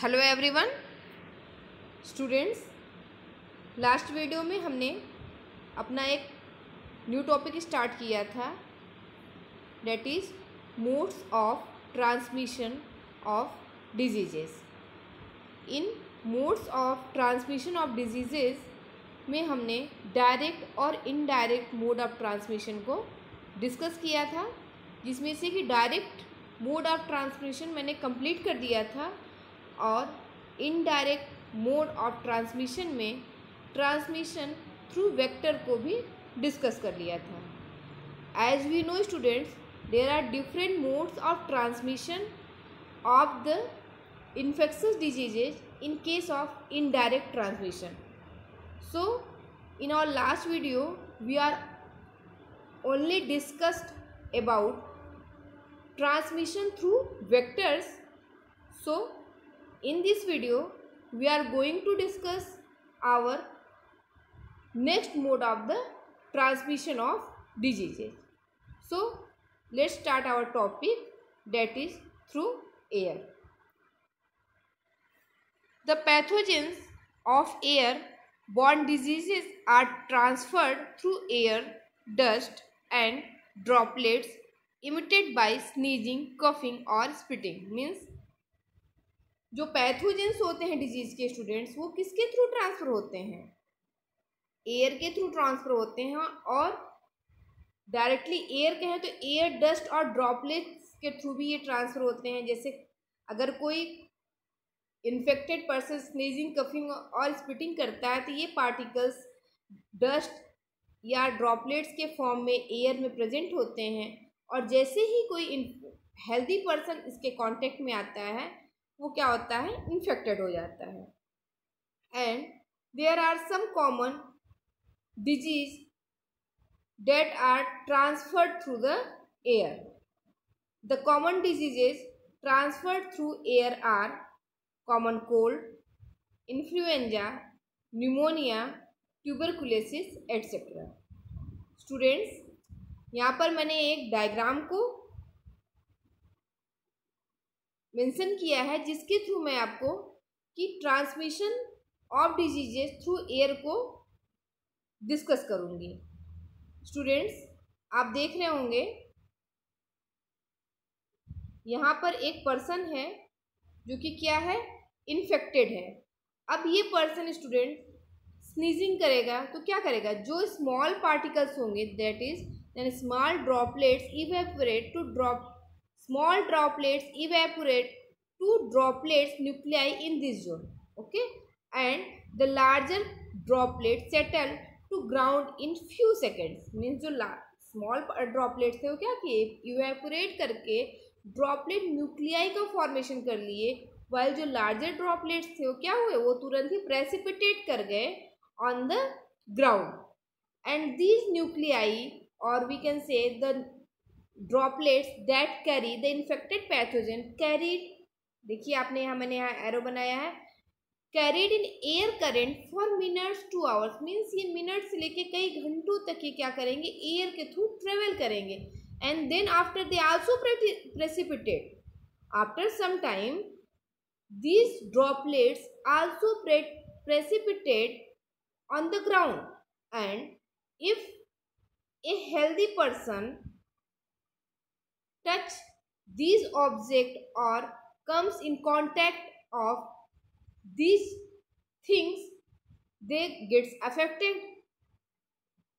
Hello everyone. Students, last video में हमने अपना एक न्यू टॉपिक स्टार्ट किया था। That is modes of transmission of diseases in modes of transmission of diseases में हमने डायरेक्ट और इनडायरेक्ट मोड ऑफ़ ट्रांसमिशन को डिस्कस किया था, जिसमें से कि डायरेक्ट मोड ऑफ़ ट्रांसमिशन मैंने कंप्लीट कर दिया था। और इनडायरेक्ट मोड ऑफ़ ट्रांसमिशन में ट्रांसमिशन थ्रू वेक्टर को भी डिस्कस कर लिया था। As we know students there are different modes of transmission of the infectious diseases in case of indirect transmission so, in our last video, we are only discussed about transmission through vectors. So in this video we are going to discuss our next mode of the transmission of diseases so let's start our topic that is through air the pathogens of air borne diseases are transferred through air, dust and droplets emitted by sneezing, coughing or spitting. Means जो pathogens होते हैं disease के students वो किसके through transfer होते हैं? Air के through transfer होते हैं और डायरेक्टली एयर कहें तो एयर डस्ट और ड्रॉपलेट्स के थ्रू भी ये ट्रांसफ़र होते हैं। जैसे अगर कोई इन्फेक्टेड पर्सन स्नीजिंग कफिंग और स्पिटिंग करता है तो ये पार्टिकल्स डस्ट या ड्रॉपलेट्स के फॉर्म में एयर में प्रेजेंट होते हैं। और जैसे ही कोई हेल्दी पर्सन इसके कांटेक्ट में आता है वो क्या होता है? इन्फेक्टेड हो जाता है। And there are some common disease that are transferred through the air the common diseases transferred through air are common cold influenza pneumonia tuberculosis etcetera students यहाँ पर मैंने एक डायग्राम को मेंशन किया है, जिसके थ्रू मैं आपको कि transmission of diseases through air को डिस्कस करूँगी। स्टूडेंट्स आप देख रहे होंगे, यहाँ पर एक पर्सन है, जो कि क्या है? इन्फेक्टेड है। अब ये पर्सन स्टूडेंट स्नीजिंग करेगा तो क्या करेगा? जो स्मॉल पार्टिकल्स होंगे दैट इज़ यानी small droplets evaporate to drop small droplets evaporate to droplets nuclei in this zone okay and the larger droplet settle to ground in few seconds means जो small droplets थे वो क्या किए? Evaporate करके droplet nuclei का formation कर लिए while जो लार्जर ड्रॉपलेट्स थे वो क्या हुए? वो तुरंत ही प्रेसिपिटेट कर गए on the ground and these nuclei और we can say the droplets that carry the infected pathogen carried देखिए आपने यहाँ मैंने यहाँ एरो बनाया है carried in air current for minutes to hours means ये मिनट से लेके कई घंटों तक ये क्या करेंगे एयर के थ्रू ट्रेवल करेंगे। And then after they also precipitate after some time droplets also pre, precipitate on the ground. And if a healthy person touch these object or comes in contact of these things. They gets affected.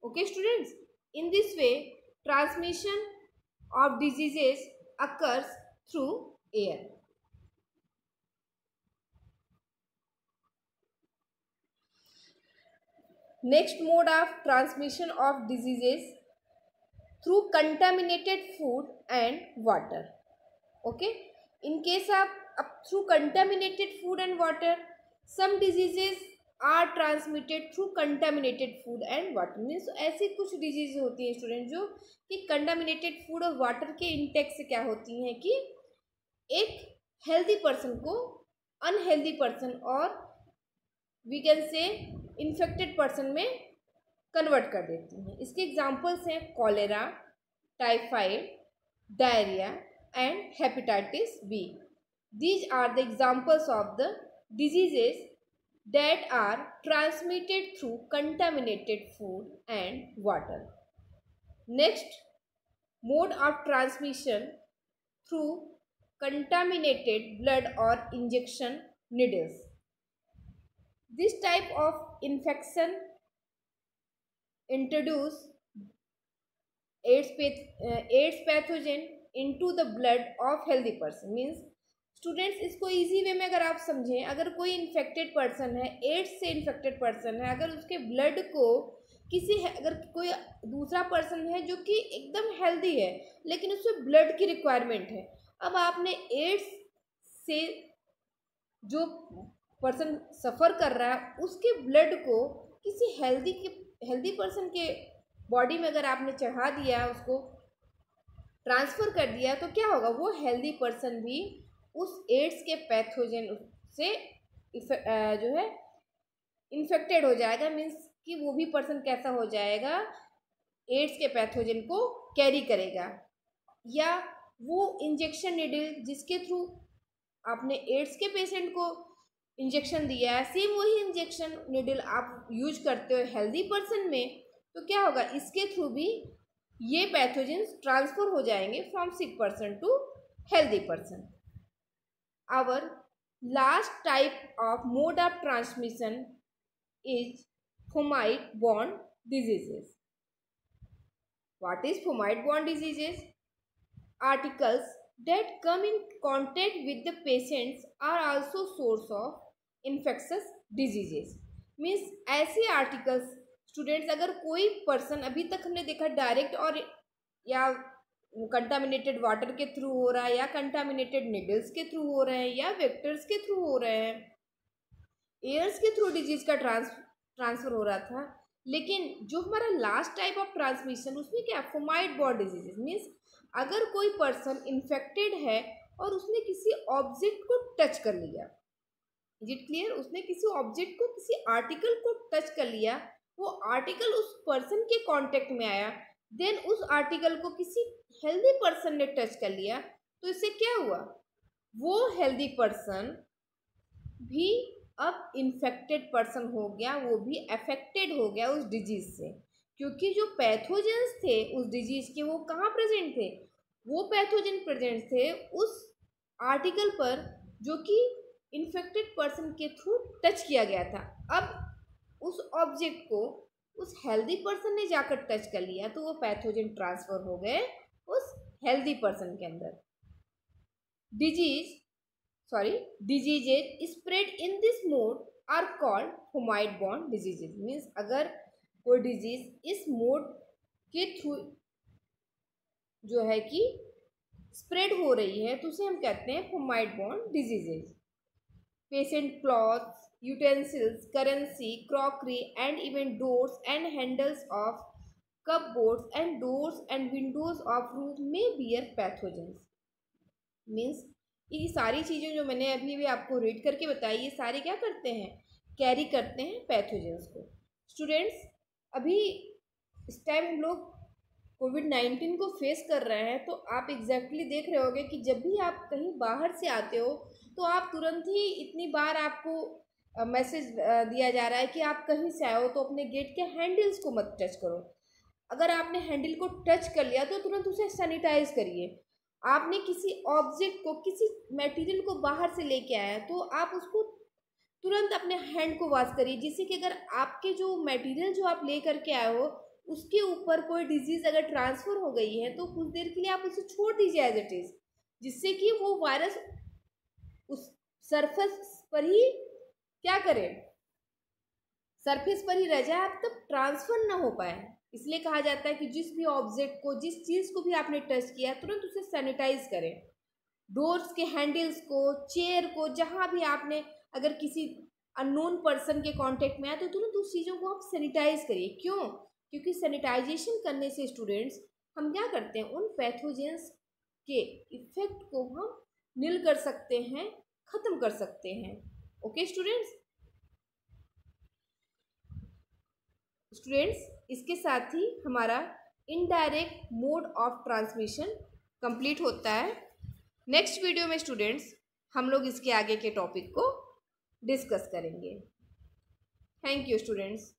Okay students. In this way transmission of diseases occurs through air. Next mode of transmission of diseases through contaminated food and water. Okay. In case of uh, through contaminated food and water, some diseases are transmitted through contaminated food and water means ऐसी कुछ diseases होती हैं student जो कि contaminated food और water के intake से क्या होती हैं कि एक हेल्दी पर्सन को अनहेल्दी पर्सन और we can say infected person में कन्वर्ट कर देती हैं। इसके एग्जांपल्स हैं cholera typhoid diarrhoea and hepatitis B these are the examples of the diseases that are transmitted through contaminated food and water next mode of transmission through contaminated blood और injection needles this type of infection AIDS, uh, AIDS pathogen into the blood of healthy person. Means students इसको easy way में अगर आप समझें अगर कोई infected person है AIDS से इन्फेक्टेड पर्सन है अगर उसके ब्लड को किसी अगर कोई दूसरा पर्सन है जो कि एकदम हेल्दी है लेकिन उसमें ब्लड की रिक्वायरमेंट है अब आपने एड्स से जो पर्सन सफ़र कर रहा है उसके ब्लड को किसी हेल्दी के हेल्दी पर्सन के बॉडी में अगर आपने चढ़ा दिया, उसको ट्रांसफ़र कर दिया तो क्या होगा? वो हेल्दी पर्सन भी उस एड्स के पैथोजन से जो है इन्फेक्टेड हो जाएगा। मीन्स कि वो भी पर्सन कैसा हो जाएगा? एड्स के पैथोजन को कैरी करेगा। या वो इंजेक्शन निडिल जिसके थ्रू आपने एड्स के पेशेंट को इंजेक्शन दिया है सेम वही इंजेक्शन निडल आप यूज़ करते हो हेल्दी पर्सन में तो क्या होगा, इसके थ्रू भी ये पैथोजेंस ट्रांसफ़र हो जाएँगे from sick person to healthy person our last type of mode of transmission is fomite bond diseases what is fomite bond diseases articles that come in contact with the patients are also source of infectious diseases means ऐसे articles students अगर कोई person अभी तक हमने देखा direct और या contaminated water के थ्रू हो रहा है या कंटामिनेटेड निडल्स के थ्रू हो रहे हैं या वेक्टर्स के थ्रू हो रहे हैं एयर्स के थ्रू डिज़ीज़ का ट्रांस ट्रांसफ़र हो रहा था, लेकिन जो हमारा लास्ट टाइप ऑफ़ ट्रांसमिशन उसमें क्या फोमाइड बॉड डिजीजेस मीन्स अगर कोई पर्सन इन्फेक्टेड है और उसने किसी ऑब्जेक्ट को टच कर लिया इज़ इट क्लियर उसने किसी ऑब्जेक्ट को, किसी आर्टिकल को टच कर लिया। वो आर्टिकल उस पर्सन के कांटेक्ट में आया। देन उस आर्टिकल को किसी हेल्दी पर्सन ने टच कर लिया। तो इससे क्या हुआ? वो हेल्दी पर्सन भी अब इन्फेक्टेड पर्सन हो गया। वो भी अफेक्टेड हो गया उस डिज़ीज़ से। क्योंकि जो पैथोजेंस थे उस डिज़ीज़ के, वो कहाँ प्रेजेंट थे? वो पैथोजन प्रेजेंट थे उस आर्टिकल पर, जो कि इन्फेक्टेड पर्सन के थ्रू टच किया गया था। अब उस ऑब्जेक्ट को उस हेल्दी पर्सन ने जाकर टच कर लिया तो वो पैथोजन ट्रांसफ़र हो गए उस हेल्दी पर्सन के अंदर। Disease sorry diseases spread in this mode are called fomite bond diseases means अगर कोई डिज़ीज़ इस मोड के थ्रू जो है कि स्प्रेड हो रही है तो उसे हम कहते हैं fomite bond diseases patient clothes utensils, currency, crockery, and even doors and handles of cupboards and doors and windows of roof may bear pathogens. Means ये सारी चीज़ें जो मैंने अभी भी आपको रीड करके बताई ये सारे क्या करते हैं कैरी करते हैं पैथोजेंस को स्टूडेंट्स अभी इस टाइम हम लोग कोविड नाइन्टीन को फेस कर रहे हैं तो आप एग्जैक्टली exactly देख रहे होगे कि जब भी आप कहीं बाहर से आते हो तो आप तुरंत ही इतनी बार आपको मैसेज दिया जा रहा है कि आप कहीं से आए हो तो अपने गेट के हैंडल्स को मत टच करो। अगर आपने हैंडल को टच कर लिया तो तुरंत उसे सैनिटाइज करिए। आपने किसी ऑब्जेक्ट को, किसी मटेरियल को बाहर से लेके आया तो आप उसको तुरंत अपने हैंड को वॉश करिए, जिससे कि अगर आपके जो मटेरियल जो आप ले करके आए हो, उसके ऊपर कोई डिज़ीज़ अगर ट्रांसफ़र हो गई है तो कुछ देर के लिए आप उसे छोड़ दीजिए एज इट इज़ जिससे कि वो वायरस उस सरफेस पर ही क्या करें? सरफेस पर ही रह जाए आप तब ट्रांसफ़र ना हो पाए। इसलिए कहा जाता है कि जिस भी ऑब्जेक्ट को, जिस चीज़ को भी आपने टच किया, तुरंत उसे सैनिटाइज करें। डोर्स के हैंडल्स को चेयर को, जहाँ भी आपने अगर किसी अननोन पर्सन के कांटेक्ट में आए तो तुरंत उस चीज़ों को आप सैनिटाइज करिए। क्यों? क्योंकि सैनिटाइजेशन करने से स्टूडेंट्स हम क्या करते हैं? उन पैथोजेंस के इफ़ेक्ट को हम नील कर सकते हैं, ख़त्म कर सकते हैं। ओके स्टूडेंट्स स्टूडेंट्स इसके साथ ही हमारा indirect mode of transmission complete होता है। नेक्स्ट वीडियो में स्टूडेंट्स हम लोग इसके आगे के टॉपिक को डिस्कस करेंगे। Thank you students